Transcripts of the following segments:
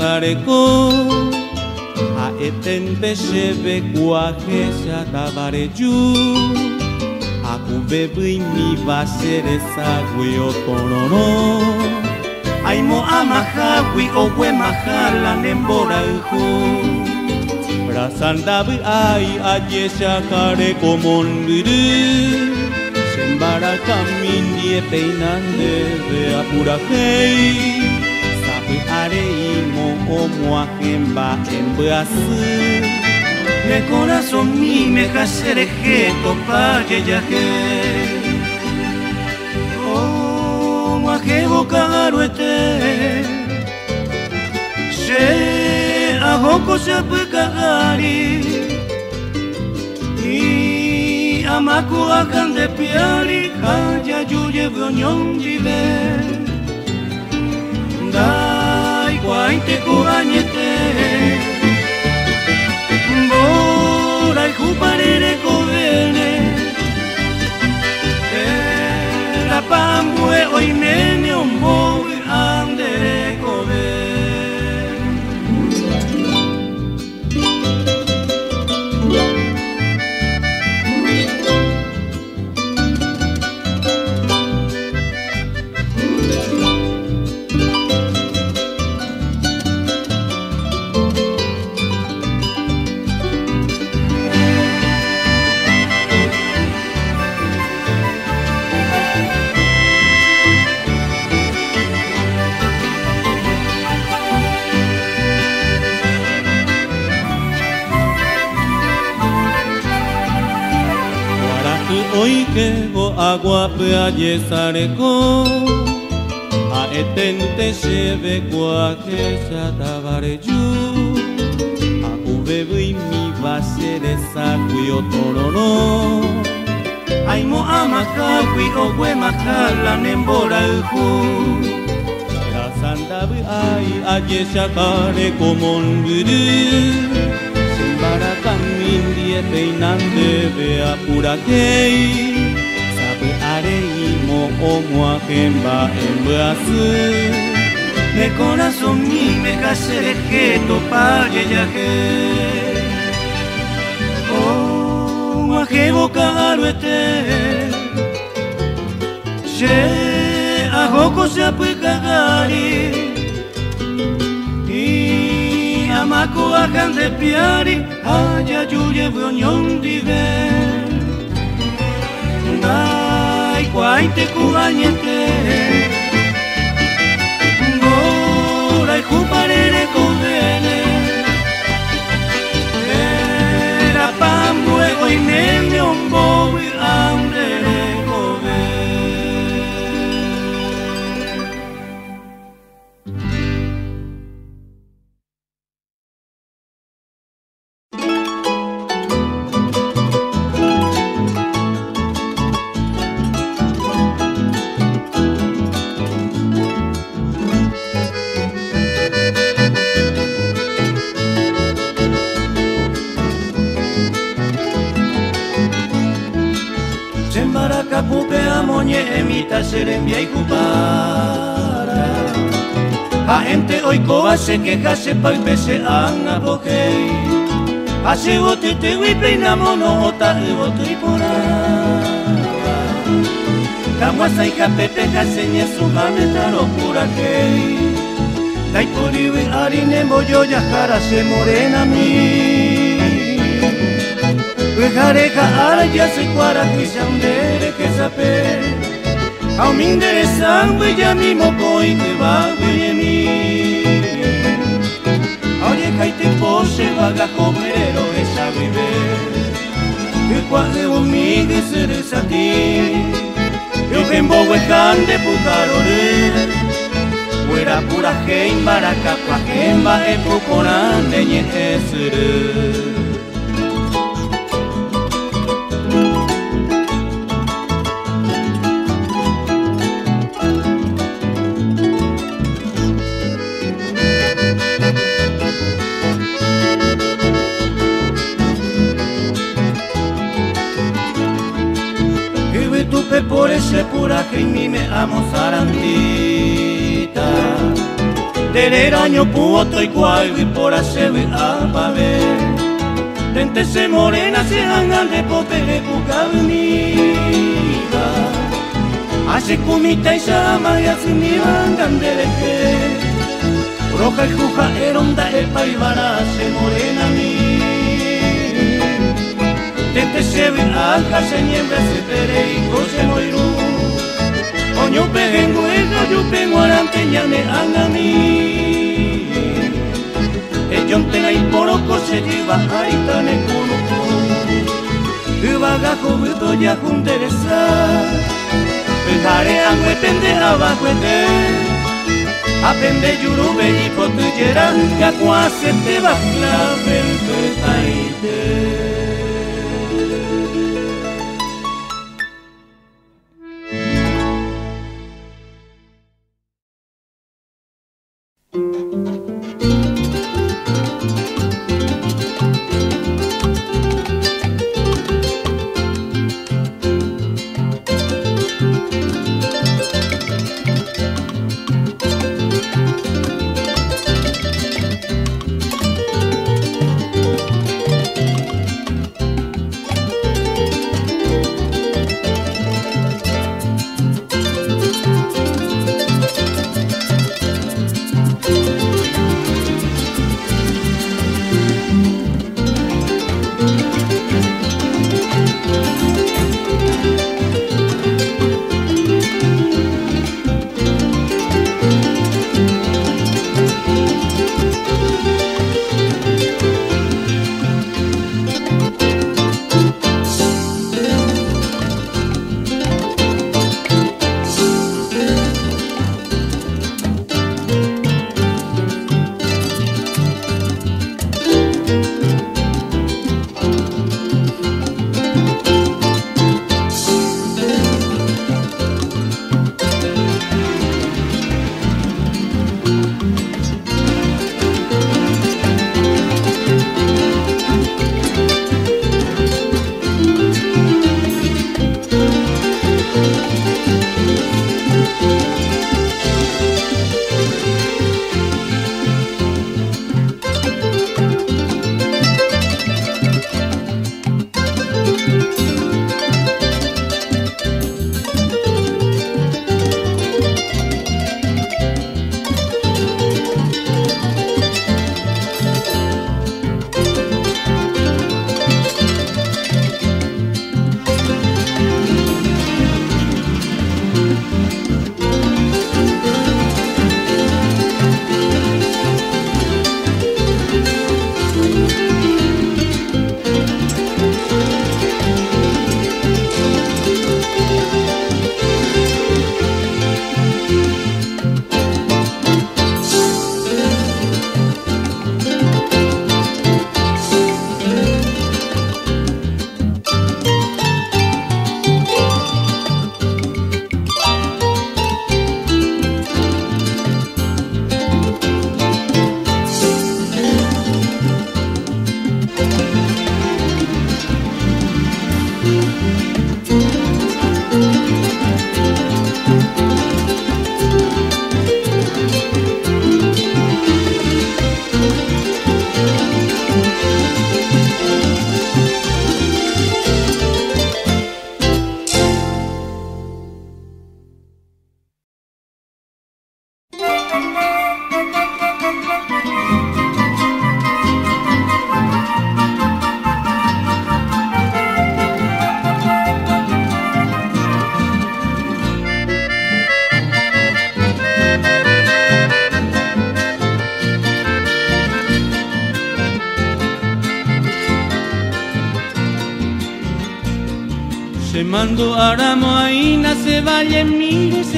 zareko Aeten pesebe kuajeja tabareju Akubebui mi basere sagui otororo Aimo amahawi owe mahala nembora uhu. Brasandabu ai ayesha kare komonduru Sembara kamindie peinande de apurajei Sabe areimo omo ajemba embrasu De corazón mi me jasereje topaye yaje Oh, ajebo karuete She ahoko se apekagari Y amaku akan de piari Haya yuye bronyong jive Dai kwainte kuanyete Bora y juparere kovene Era pambue oimene ombowe andere kovene Oi que go agua pe alleysareco A etente se ve qua ju Aovevui mi basere zakui otororo Aimo amakakui ogue moama ka cui owe nembora ju. Pra ai alleysa pare como ndil Sin ayeshakare komonburu Simbara kamindie peinande bea purakei Sabe areimo omo ajemba embrasu De corazón mi me jasereje topaye yaje Oh, ajebo kagaruete She ahoko se apekagari Y amako akan de piari Haya yuye bronyong dive. Dai kwaite kubañete Gora y juparere Era pambue y nene ombo y se queja se palpe se anga bokei Ase bote te wipeina mono ota e bote y pora Kamwasa y kapepe kasenye sumame taro pura kei Daipuriwi arine moyo yajara se morena mi Wejareja araya se cuara kuishandere que sape Au mi interesante ya mi moco y que va haite poše vaga homerero esa vive e quale o mi de ser sa ti? Yo tembo wekan de pukarore Uera pura hein baraka kwa hemba epokona nenye esere puraje y mi me amo zarandita Tereraño puto y cual y por hacer a paver Tente se morena se hangan de popele cucavniva Hace comita y sama y así mi vangan de leje Roja y juja eronda el paivara se morena mi Tente se ve alja se niembra se pere y cose moiru Oño peguen huelga yo pego aranteñane angami Yontena y poroko se lleva harita ne konoko Ubagajo budo ya junderesa Pejare angue pende abajo ete. Apende yurube y potuyera Gakuase te va clave el petaite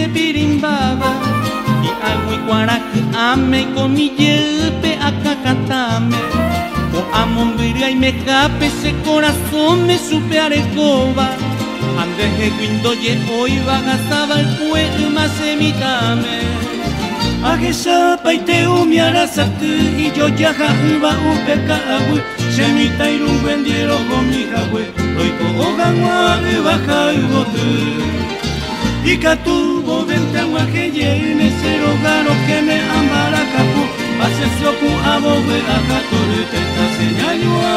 mire se pirimbaba y algo y cuarac ame con mi yelpe acá cantame o amon y me cape ese corazón me supe arecoba. Ande he guindo ye hoy bagasaba el pueblo más emitame Agesa paite umiara satu y yo ya uba upeka agu Semita irun vendiero con mi jagüe. Loiko oganwa baja ubotu Ikatu dentame que llenes ero garo que me ambaraco ase si o cuabo ve acado de tentacion yua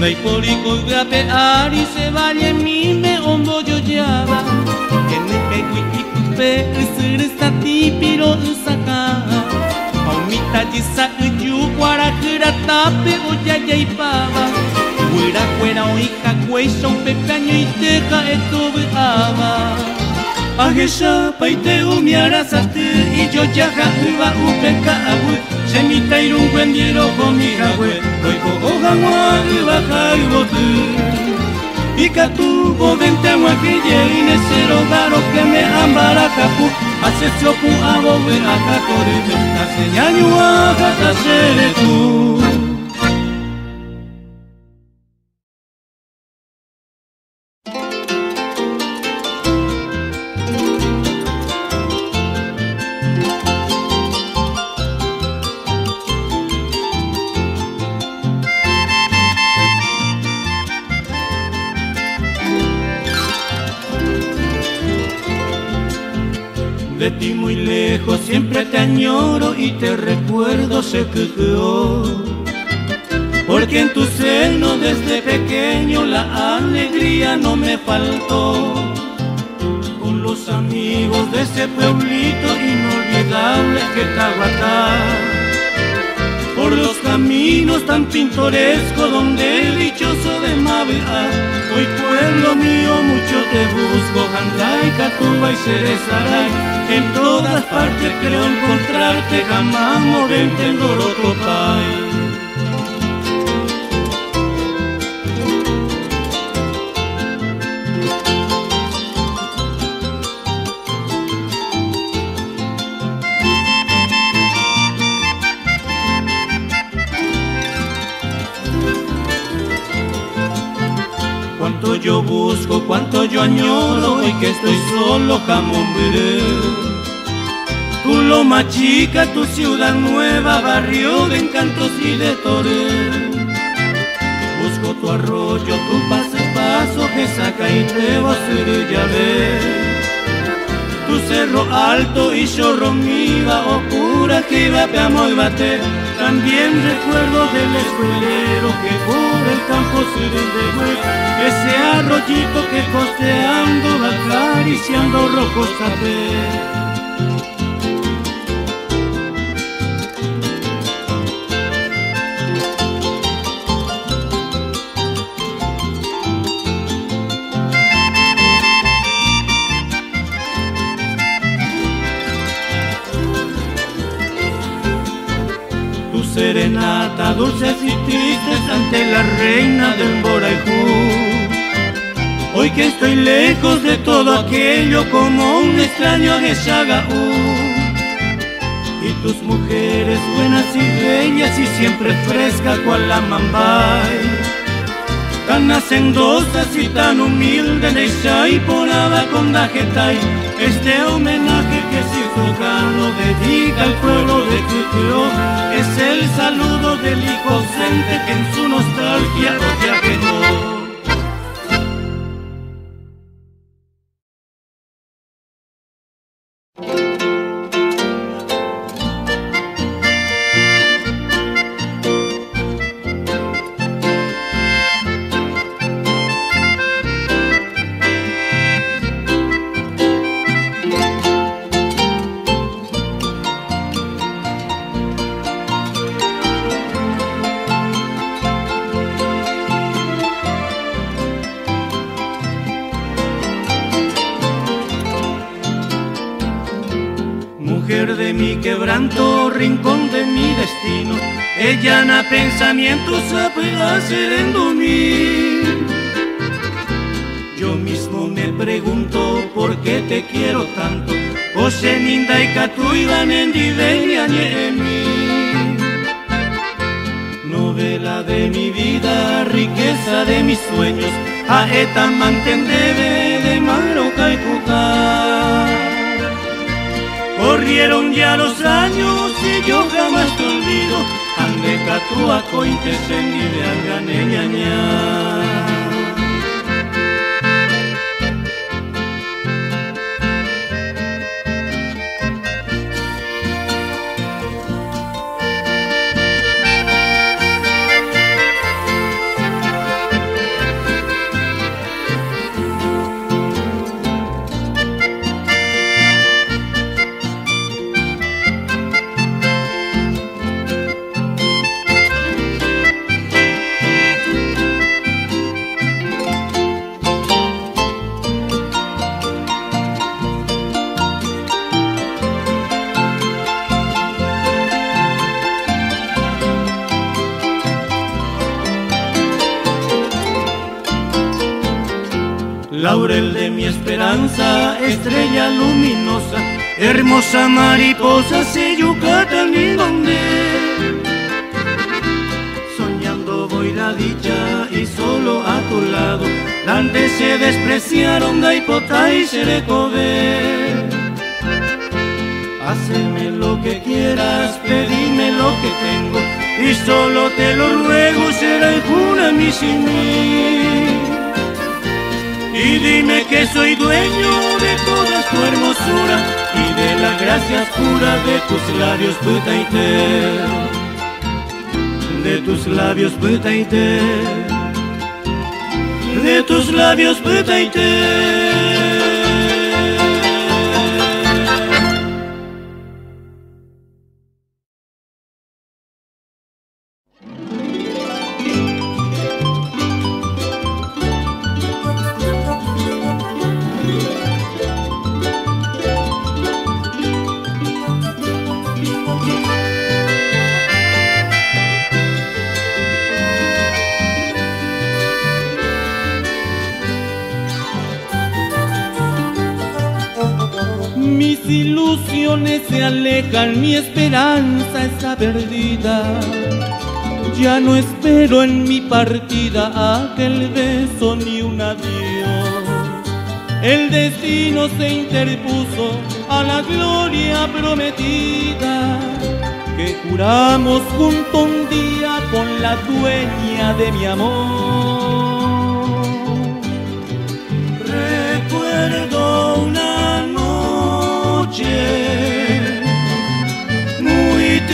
Nahi poliko grape ari zebari emime ondo jo jada Gene pegu ikutpe izur ez da tipiro uzaka Paumita jiza uju guarakura tape oia jaipaba Guera guera oika guei xaupe e peaño iteka etu behaba Agesha paite umiara sate y yo yaja uva upeka abu Semita irun wendiero komiga we Koiko ogamwa uva jaibotu Ikatu bovente wakije inesero garo que me ambara kapu Asesioku abobe akatoru Taseñañu agata seretu siempre te añoro y te recuerdo sé que Porque en tu seno desde pequeño la alegría no me faltó. Con los amigos de ese pueblito inolvidable que Tahuatá. Por los caminos tan pintorescos donde el dichoso de Mabea Hoy pueblo mío mucho te busco, Jandai, Catuba y Cerezaray En todas partes creo encontrarte, jamás movente en Dorotopay cuánto yo añoro, hoy que estoy solo, jamón Tu loma chica, tu ciudad nueva, barrio de encantos y de torero. Busco tu arroyo, tu paso paso, que saca y te va a ver. Tu cerro alto y chorro oscura que iba a y bater. También recuerdo del escuelero que por el campo se de ese arroyito que costeando va acariciando rojos tapés. Serenata, dulces y tristes ante la reina del Boraijú. Hoy que estoy lejos de todo aquello como un extraño de Shagaú. Y tus mujeres buenas y bellas y siempre frescas cual la Mambay. Tan hacendosas y tan humildes de Shai por con Dajetai. Este homenaje que Carlos dedica al pueblo de Cucuró es el saludo del hijo ausente que en su nostalgia ya quedó. mi pensamientos hacer en dormir. Yo mismo me pregunto por qué te quiero tanto, Ose ninda y catuiban en en mí. Novela de mi vida, riqueza de mis sueños, a eta mantendebe de Maroca y Corrieron ya los años y yo jamás nekatuak oitezen gidean ganeñaña. Estrella luminosa, hermosa mariposa, se yucatan y donde. Soñando voy la dicha y solo a tu lado, antes se despreciaron da y se le Haceme lo que quieras, pedime lo que tengo, y solo te lo ruego, será jura mi sin mí y dime que soy dueño de toda tu hermosura y de la gracia pura de tus labios putaite, de tus labios putaite, de tus labios putaite. Se alejan, mi esperanza está perdida. Ya no espero en mi partida aquel beso ni un adiós. El destino se interpuso a la gloria prometida que juramos junto un día con la dueña de mi amor. Recuerdo una noche En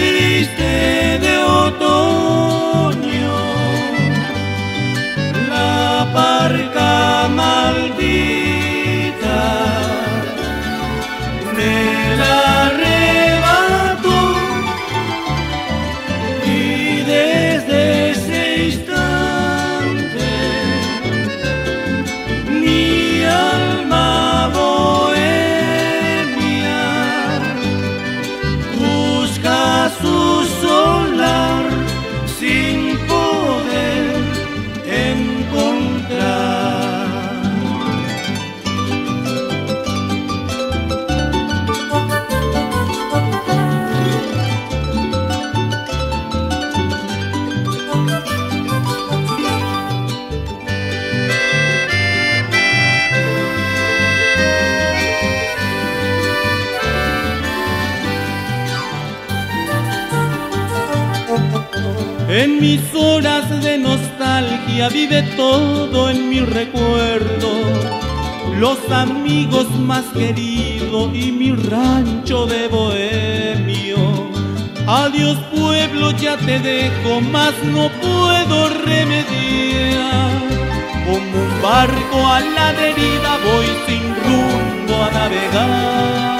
vive todo en mi recuerdo, los amigos más queridos y mi rancho de bohemio. Adiós pueblo, ya te dejo, más no puedo remediar. Como un barco a la deriva voy sin rumbo a navegar.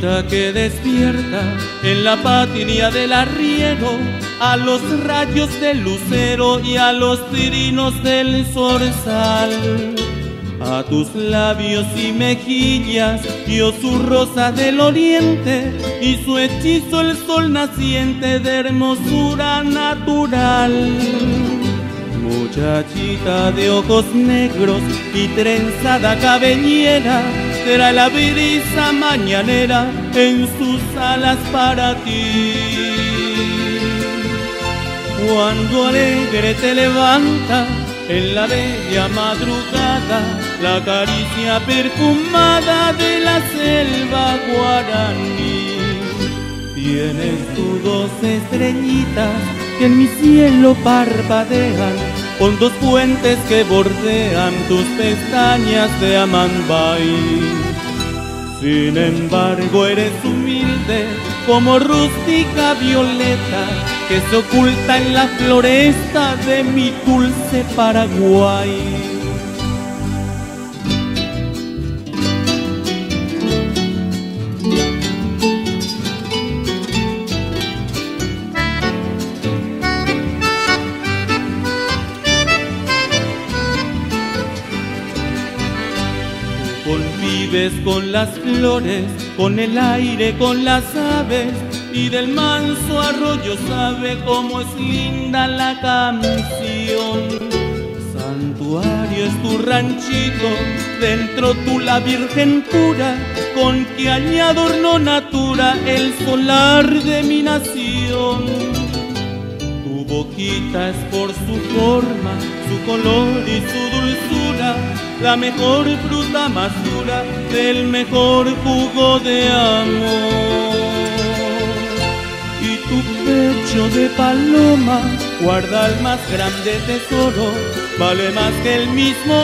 Que despierta en la patria del arriero a los rayos del lucero y a los trinos del zorzal. A tus labios y mejillas dio su rosa del oriente y su hechizo el sol naciente de hermosura natural. Muchachita de ojos negros y trenzada cabellera, será la brisa mañanera en sus alas para ti. Cuando alegre te levanta en la bella madrugada, la caricia perfumada de la selva guaraní. Tienes tus dos estrellitas que en mi cielo parpadean, con dos puentes que bordean tus pestañas de Amambay. Sin embargo eres humilde como rústica violeta que se oculta en la floresta de mi dulce Paraguay. Con las flores, con el aire, con las aves, y del manso arroyo sabe cómo es linda la canción. Santuario es tu ranchito, dentro tú la virgen pura, con que añado natura el solar de mi nación boquita es por su forma, su color y su dulzura, la mejor fruta más dura del mejor jugo de amor. Y tu pecho de paloma guarda el más grande tesoro, vale más que el mismo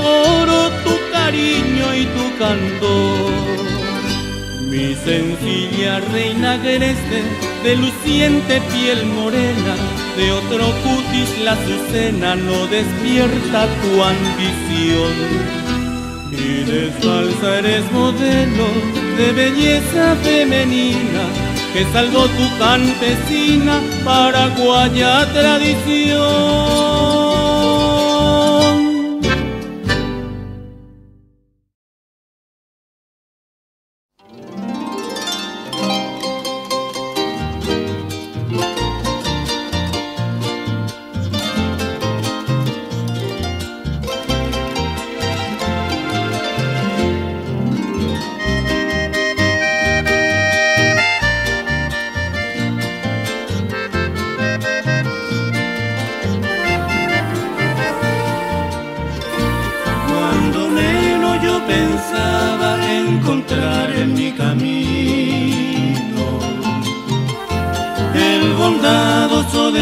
oro, tu cariño y tu cantor. Mi sencilla reina agreste, de luciente piel morena, de otro cutis la azucena no despierta tu ambición. Y desfalsa eres modelo de belleza femenina, que salvó tu campesina paraguaya tradición.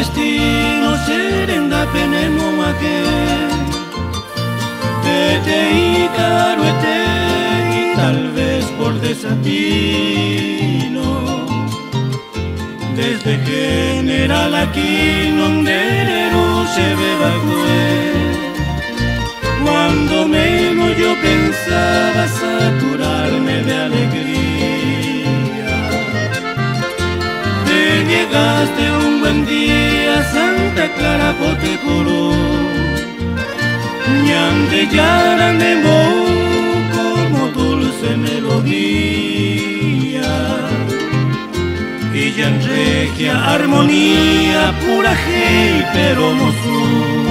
destino serenda penemo make. Vete y caruete y tal vez por desatino. Desde general aquí nonderero se beba Cuando menos yo pensaba saturar llegaste un buen día Santa Clara Potecurú Ñande Yaranemo como dulce melodía. Y ya regia armonía pura hey pero mozú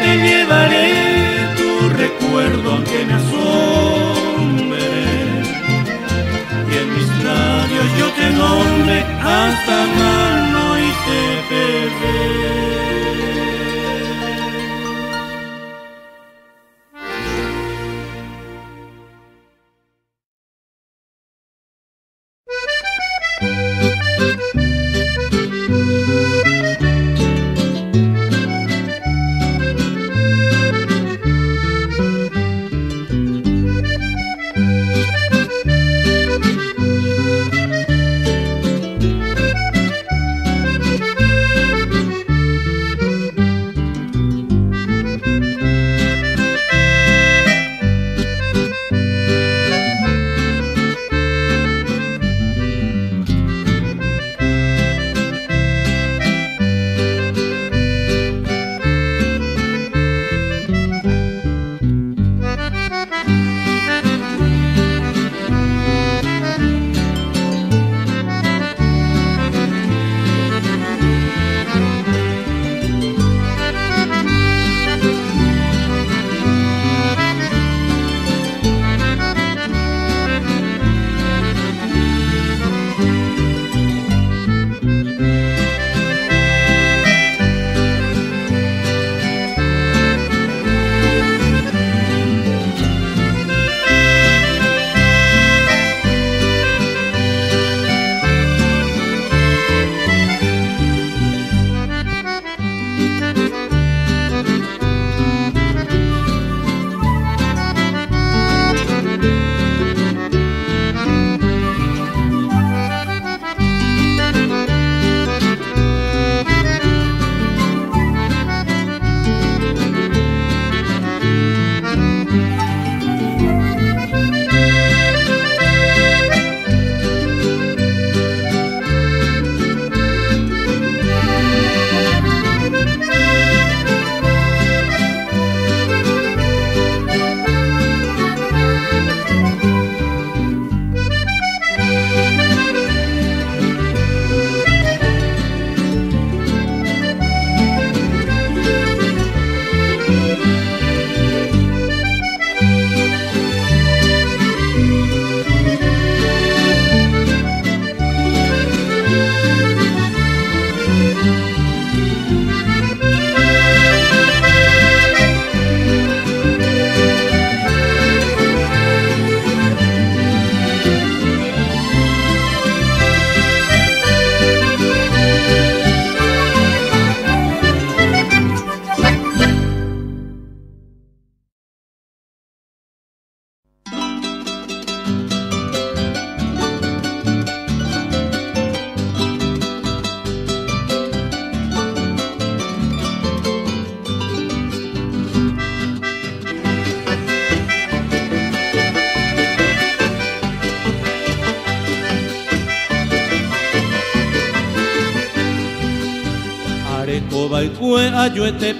te llevaré tu recuerdo que me asombre y en mis labios yo te nombre hasta más.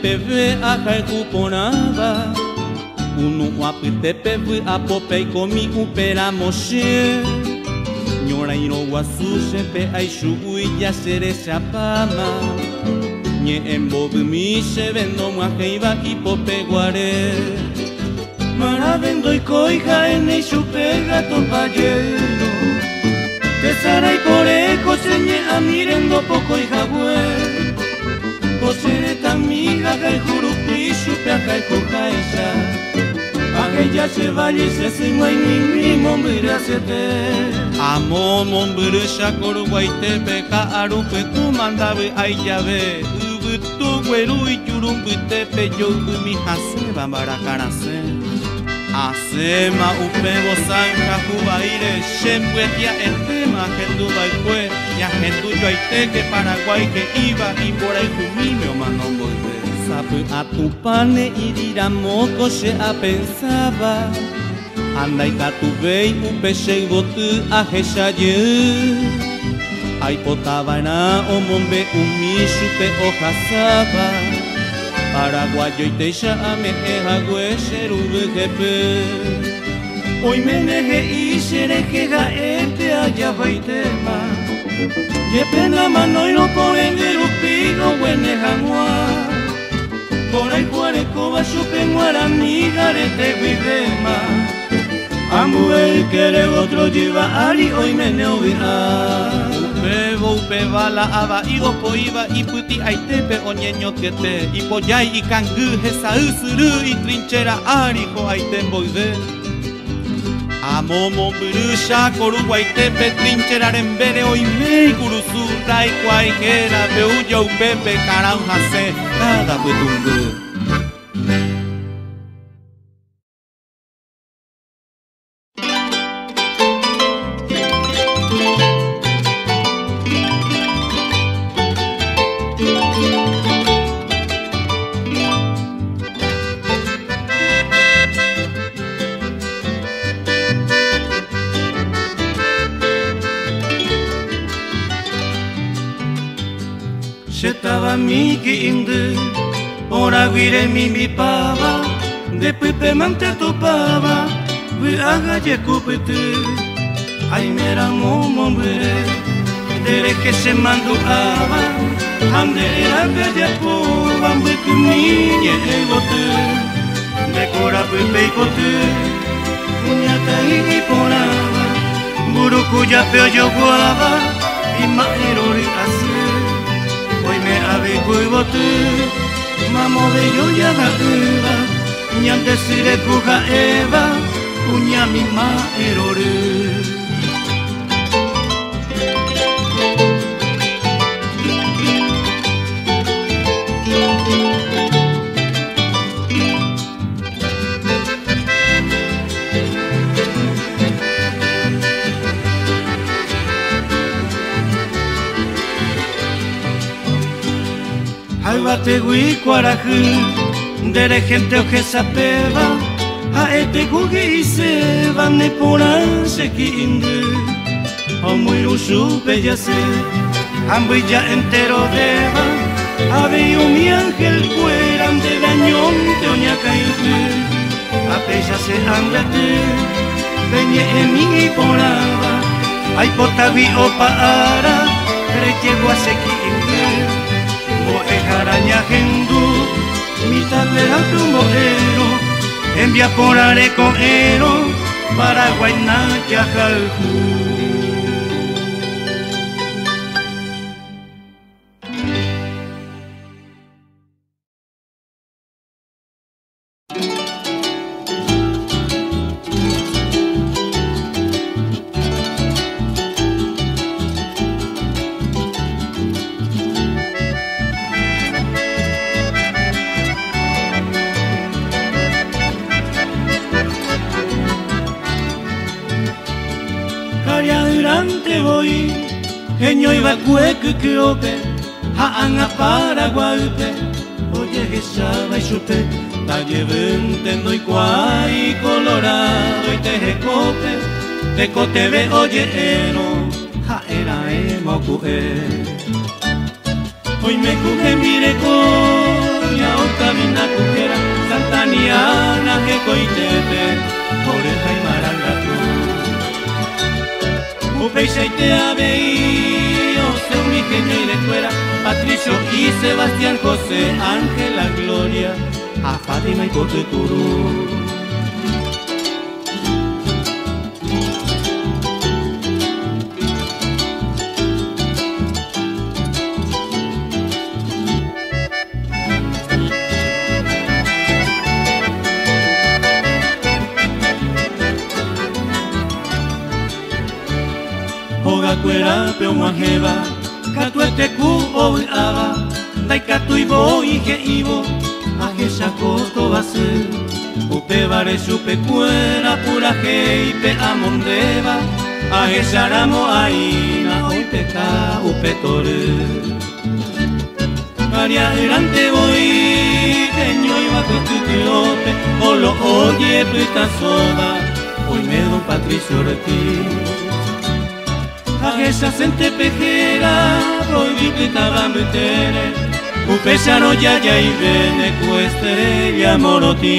Ajuete peve akaikuponaba Unu wapite peve apopei komi upera moshe Nyora iro wasushe pe aishu uya sere chapama Nye embobu mishe vendo muajeiba ipope guare Mara vendo y coija en el chupega topayero Tesara y porejo señe a mirendo poco y jabue Posere tamiga que el jurupi chupe acá y cojaisa Aquella se vaya y se se guay mi mismo mire te. Amo momburu shakoru guaitepe ka arupe tu mandabe llave Ubutu gueru y yurumbutepe yo mi hase bambara karase Asema upebo sanja jubaire Shembuetia gendu baikue Ya gendu yoaiteke Paraguay que iba y por ahí jumime o manombo Sapu atupane irira moko she apensaba Andai katu vei upe shei botu ajeshaye Ai potaba na omombe umishu pe ojasaba Paraguayo y teisha ame ejague sherubu jepe Hoy meneje y shereje gaete allá baitema Ye pena mano y no pone de lupigo buene jamua Por ahí cuare coba chupe muera mi garete guidema Amue quiere otro lleva ari hoy mene oviha Bebo upe bala aba igo po iba y puti aitepe oñeño que te y kangu hesa usuru y trinchera ari ko aitem Amomo birusa koru guaite petrintxeraren bere oimei guruzu daikoa ikera beu jau bebe karau hase, da da Приманте топава, выага де купыты, Аймера момомбы, Дере ке се мандуава, Андера бедя повам, cora мине эготы, Декора пыпейкоты, Унята и порава, Burukuya peo yo guava, Ima erori ase, Oime ave kuibote, Mamo de yo ya da eva, ñante sire cuja eva, uña mi ma erore. Haibate gui kuaraju, dere gente oje sapeva, a este gugi y seba ne poran se kinde. O muy rusupe ya se, ambu ya entero deba, ave mi ángel cueran de dañón de oña caite, a pella se andate, veñe en mi poraba, ay potavi o paara, rechego a se kinde. araña gendu, mitad de la tumbojero, envía por arecoero, Paraguay nacha jaljú. Cueque que ope, Haan a Paraguaype, Oye que sabe y supe, Ta llevente no y colorado y te cope, Te cote ve oye eno, Ja era cué. Hoy me cuje mire ya otra mina cujera, santaniana que coitete, oreja y maranga tú. Upeixa y te abeí, o sea, mi genio y de fuera, Patricio y Sebastián José, Ángela Gloria, a Fátima y Cotecurú. Kuera pe mwaheba katuete ku oiaba dai katui bo ige ibo aje shakoto basu upe bare supe kuera pura pe amondeba aje sharamo aina oi peka upe tore Maria erante boi teño iba con tu tiope lo oye pita soda hoy me don Patricio Ortiz esa gente pejera proibita metere un pesano ya ya y bene cuestere y amoroti